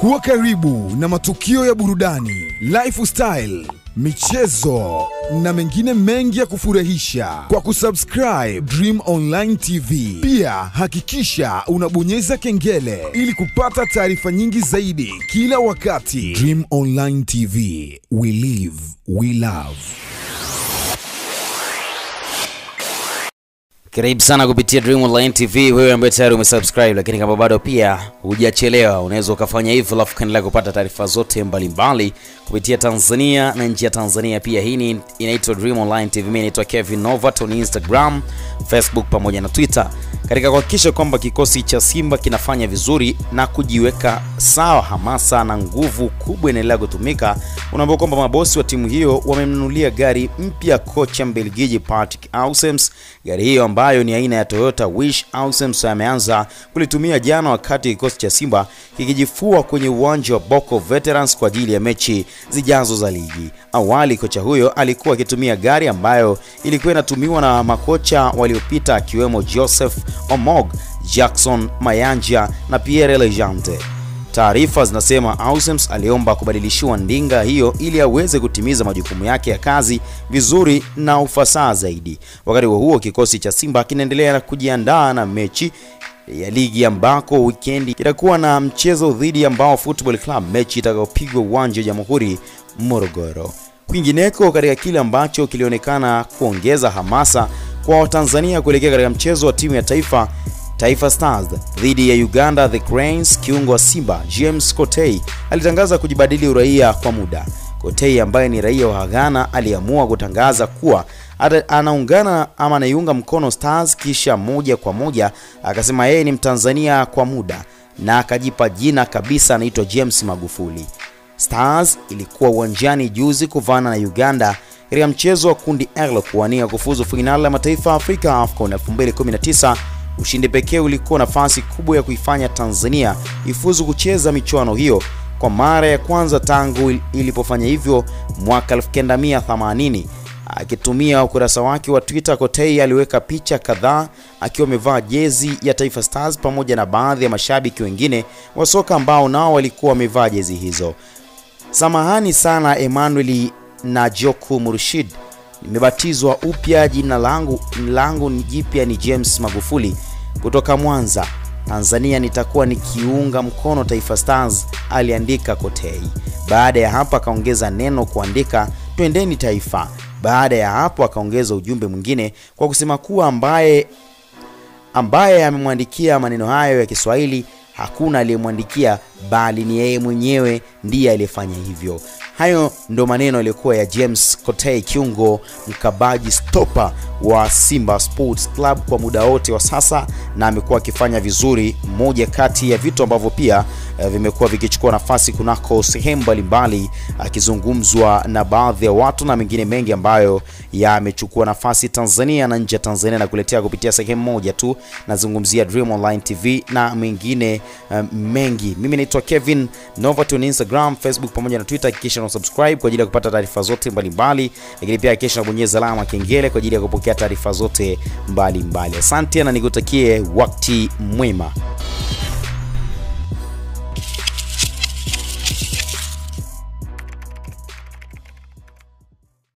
Kuwa karibu na matukio ya burudani, lifestyle, michezo na mengine mengi ya kufurahisha kwa kusubscribe Dream Online TV. Pia hakikisha unabonyeza kengele ili kupata taarifa nyingi zaidi kila wakati. Dream Online TV, we live, we love. Karibu sana kupitia Dream Online TV, wewe ambaye tayari umesubscribe, lakini kama bado pia hujachelewa, unaweza ukafanya hivyo, alafu kaendelea kupata taarifa zote mbalimbali mbali, kupitia Tanzania na nje ya Tanzania. Pia hii inaitwa Dream Online TV. Mimi naitwa Kevin Novat on Instagram, Facebook pamoja na Twitter, katika kuhakikisha kwamba kikosi cha Simba kinafanya vizuri na kujiweka sawa. Hamasa na nguvu kubwa inaendelea kutumika. Unaambiwa kwamba mabosi wa timu hiyo wamemnunulia gari mpya kocha Mbelgiji Patrick Ausems. Gari hiyo ambayo ni aina ya Toyota Wish Ausems ameanza kulitumia jana wakati kikosi cha Simba kikijifua kwenye uwanja wa Boko Veterans kwa ajili ya mechi zijazo za ligi. Awali kocha huyo alikuwa akitumia gari ambayo ilikuwa inatumiwa na makocha waliopita akiwemo Joseph Omog, Jackson Mayanja na Pierre Legendre. Taarifa zinasema Ausems aliomba kubadilishiwa ndinga hiyo ili aweze kutimiza majukumu yake ya kazi vizuri na ufasaha zaidi. Wakati huo huo, kikosi cha Simba kinaendelea na kujiandaa na mechi ya ligi ambako wikendi itakuwa na mchezo dhidi ya Mbao Football Club, mechi itakayopigwa uwanja wa Jamhuri Morogoro. Kwingineko, katika kile ambacho kilionekana kuongeza hamasa kwa Watanzania kuelekea katika mchezo wa timu ya taifa Taifa Stars dhidi ya Uganda The Cranes, kiungo wa Simba James Kotei alitangaza kujibadili uraia kwa muda. Kotei ambaye ni raia wa Ghana aliamua kutangaza kuwa anaungana ama anaiunga mkono Stars, kisha moja kwa moja akasema yeye ni Mtanzania kwa muda na akajipa jina kabisa, anaitwa James Magufuli. Stars ilikuwa uwanjani juzi kuvana na Uganda katika mchezo wa kundi L kuwania kufuzu fainali ya mataifa ya Afrika AFCON 2019. Ushindi pekee ulikuwa nafasi kubwa ya kuifanya Tanzania ifuzu kucheza michuano hiyo kwa mara ya kwanza tangu ilipofanya hivyo mwaka 1980. Akitumia ukurasa wake wa Twitter, Kotei aliweka picha kadhaa akiwa amevaa jezi ya Taifa Stars pamoja na baadhi ya mashabiki wengine wa soka ambao nao walikuwa wamevaa jezi hizo. Samahani sana Emmanuel na Joku Murshid, nimebatizwa upya. Jina langu langu jipya ni James Magufuli kutoka Mwanza, Tanzania. Nitakuwa nikiunga mkono Taifa Stars, aliandika Kotei. Baada ya hapo akaongeza neno kuandika twendeni Taifa. Baada ya hapo akaongeza ujumbe mwingine kwa kusema kuwa ambaye ambaye amemwandikia maneno hayo ya Kiswahili hakuna aliyemwandikia bali ni yeye mwenyewe ndiye aliyefanya hivyo. Hayo ndo maneno yaliyokuwa ya James Kotei, kiungo mkabaji stopa wa Simba Sports Club kwa muda wote wa sasa, na amekuwa akifanya vizuri. Moja kati ya vitu ambavyo pia uh, vimekuwa vikichukua nafasi kunako sehemu mbalimbali, akizungumzwa na baadhi ya watu na mengine mengi ambayo yamechukua nafasi Tanzania na nje ya Tanzania, na kuletea kupitia sehemu moja tu, nazungumzia Dream Online TV na mengine uh, mengi. Mimi naitwa Kevin Nova tu, Instagram, Facebook pamoja na Twitter. Hakikisha una subscribe kwa ajili ya kupata taarifa zote mbalimbali, lakini pia hakikisha unabonyeza alama kengele kwa ajili ya kupokea taarifa zote mbalimbali. Asante na nikutakie wakati mwema.